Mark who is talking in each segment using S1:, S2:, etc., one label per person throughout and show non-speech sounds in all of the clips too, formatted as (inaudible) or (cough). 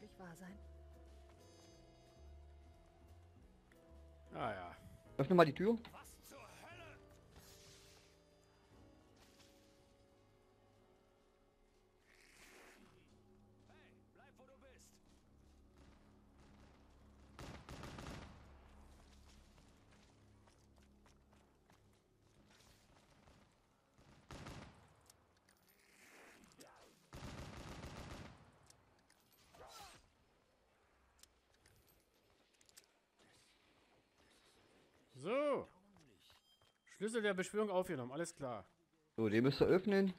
S1: wirklich wahr sein?
S2: Ah ja.
S3: Öffne mal die Tür.
S2: So. Schlüssel der Beschwörung aufgenommen, alles klar.
S3: So, den müsst ihr öffnen.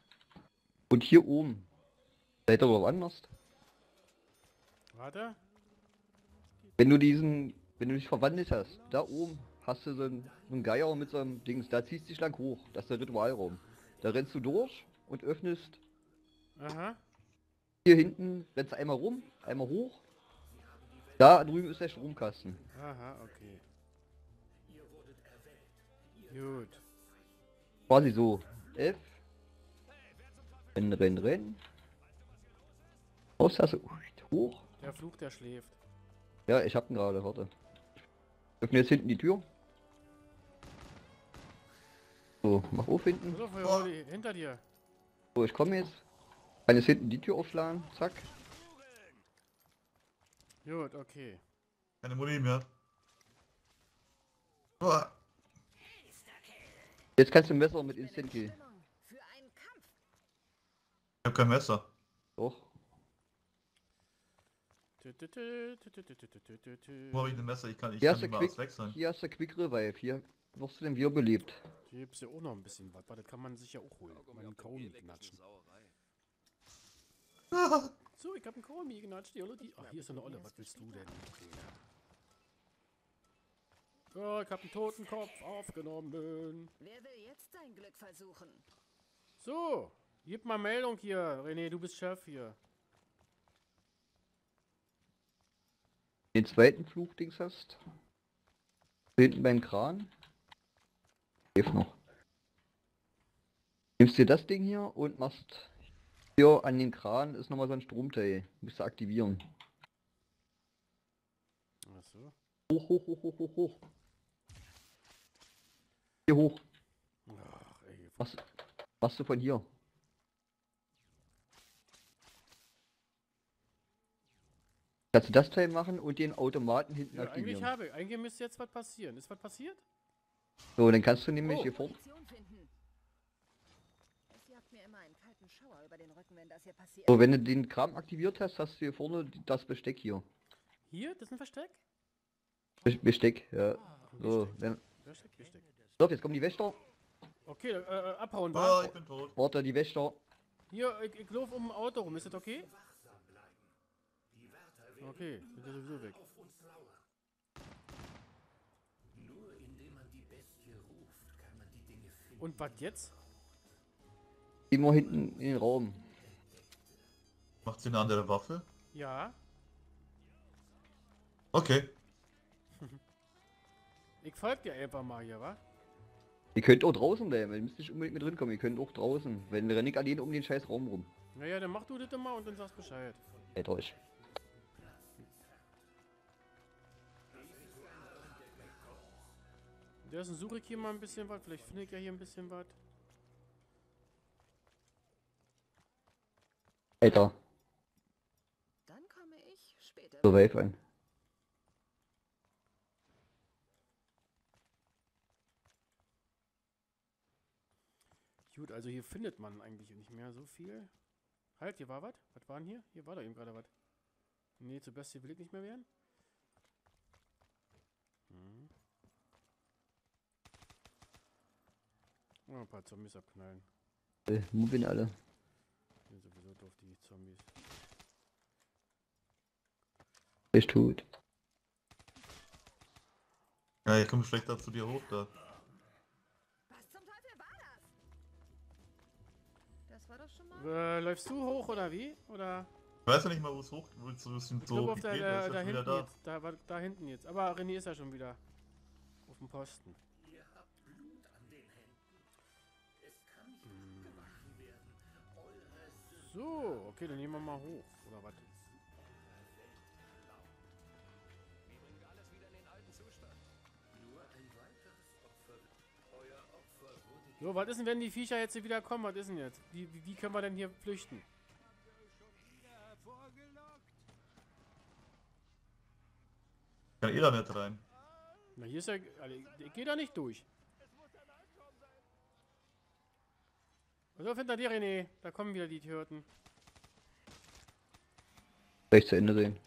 S3: Und hier oben. Seid ihr woanders?
S2: Warte.
S3: Wenn du diesen, wenn du dich verwandelt hast, da oben hast du so einen, so einen Geier mit so einem Dings, da ziehst du dich lang hoch. Das ist der Ritualraum. Da rennst du durch und öffnest
S2: Aha.
S3: hier hinten, rennst du einmal rum, einmal hoch. Da drüben ist der Stromkasten.
S2: Aha, okay. Gut.
S3: Quasi so. F. Rennen, rennen, rennen. Austasse. Hoch.
S2: Der Fluch, der schläft.
S3: Ja, ich hab ihn gerade, warte. Öffne jetzt hinten die Tür. So, mach auf hinten.
S2: So, Feuerholly, hinter dir.
S3: So, ich komme jetzt. Kann jetzt hinten die Tür aufschlagen. Zack.
S2: Gut, okay.
S4: Keine Muni mehr. Uah.
S3: Jetzt kannst du Messer mit Instant Kill.
S4: Ich hab kein Messer.
S3: Doch.
S4: Wo hab ich denn Messer? Ich kann, ich
S3: hier
S4: kann nicht mal auswechseln.
S3: Hier hast du Quick Revive, hier wirst du den wieder belebt.
S2: Hier gibt's ja auch noch ein bisschen was, Warte, kann man sich ja auch holen. Meinen Kaugummi knatschen. (laughs) so, ich hab einen Kaugummi genatscht, die Olle, die... Ach, hier ist eine Olle, was willst du denn? So, ich hab einen Totenkopf aufgenommen.
S1: Wer will jetzt sein Glück versuchen?
S2: So, gib mal Meldung hier. René, du bist Chef hier.
S3: Den zweiten Flugdings hast. Hinten beim Kran. Hilf noch. Nimmst dir das Ding hier und machst hier an den Kran ist nochmal so ein Stromteil. Musst du aktivieren.
S2: Ach so.
S3: Hoch, hoch, hoch, hoch, hoch, hoch. Hier hoch.
S2: Ach, ey.
S3: Was machst du von hier? Kannst du das Teil machen und den Automaten hinten
S2: Ja, eigentlich
S3: aktivieren.
S2: habe ich. Eigentlich müsste jetzt was passieren. Ist was passiert?
S3: So, dann kannst du nämlich
S2: Oh.
S3: hier vorne.
S1: Munition finden. Es jagt mir immer einen kalten Schauer über den Rücken, wenn das hier passiert.
S3: So, wenn du den Kram aktiviert hast, hast du hier vorne das Besteck hier.
S2: Hier? Das ist ein Versteck?
S3: Be- Besteck, ja.
S2: Ah,
S3: So,
S2: Besteck.
S3: dann.
S2: Besteck, Besteck.
S3: So, jetzt kommen die Wächter.
S2: Okay, äh, äh, abhauen,
S4: Oh, ich bin tot.
S3: Warte, die Wächter.
S2: Hier, ich, ich laufe um ein Auto rum. Ist das okay? Okay, sind ja sowieso weg. Und was jetzt?
S3: Immer hinten in den Raum.
S4: Macht sie eine andere Waffe?
S2: Ja,
S4: Okay. (laughs)
S2: ich folge dir einfach mal hier, wa?
S3: Ihr könnt auch draußen bleiben, ihr müsst nicht unbedingt mit drin kommen, ihr könnt auch draußen. Wenn renn ich alleine um den scheiß Raum rum.
S2: Naja, dann mach du das mal und dann sagst Bescheid.
S3: Seid euch.
S2: Dessen suche ich hier mal ein bisschen was. Vielleicht finde ich ja hier ein bisschen was.
S3: Alter,
S1: Dann komme ich später.
S3: so Wave ein.
S2: Gut, also hier findet man eigentlich nicht mehr so viel. Halt, hier war was. Was war denn hier? Hier war da eben gerade was. Nee, zu Bestie will ich nicht mehr werden. Hm. Oh, ein paar Zombies abknallen.
S3: Äh, Movin alle.
S2: Sind sowieso doof, die Zombies.
S3: Ist tot.
S4: Ja, ich komme schlechter zu dir hoch da.
S2: Äh, läufst du hoch oder wie? Oder?
S4: Ich weiß ja nicht mal, wo es hoch, wo es so
S2: Ich
S4: so
S2: auf der,
S4: geht,
S2: da,
S4: ist
S2: da hinten
S4: da.
S2: jetzt. Da, da hinten jetzt. Aber René ist ja schon wieder auf dem Posten. Hm. So, okay, dann nehmen wir mal hoch. Oder was? So, was ist denn, wenn die Viecher jetzt hier wieder kommen? Was ist denn jetzt? Wie, wie, wie können wir denn hier flüchten?
S4: Ich kann eh da nicht rein.
S2: Na, hier ist ja... Also, ich, gehe da nicht durch. Also, hinter dir, René. Da kommen wieder die Türten.
S3: Gleich zu Ende sehen.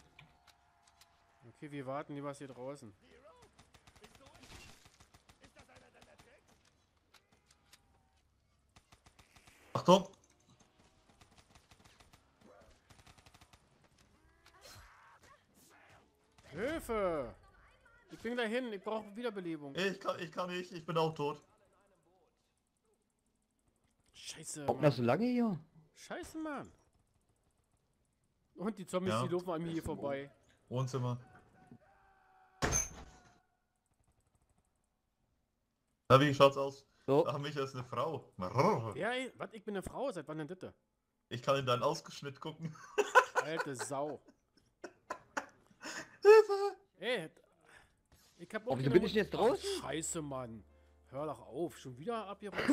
S2: Okay, wir warten lieber hier draußen.
S4: Achtung!
S2: Hilfe! Ich bin dahin. Ich brauche Wiederbelebung.
S4: Ich kann, ich kann nicht, ich bin auch tot.
S2: Scheiße,
S3: Braucht das so lange hier?
S2: Scheiße, Mann. Und die Zombies,
S4: Ja.
S2: die laufen an mir hier vorbei.
S4: Wohnzimmer. Na, wie schaut's aus?
S3: So,
S4: Ach, mich ist eine Frau.
S2: Ja, ey, was? Ich bin eine Frau. Seit wann denn das?
S4: Ich kann in deinen Ausgeschnitt gucken. (laughs)
S2: Alte Sau.
S4: Hilfe!
S2: Ey, ich hab
S3: Oh, wieso bin ich denn jetzt draußen?
S2: Scheiße, Mann. Hör doch auf. Schon wieder abgerutscht.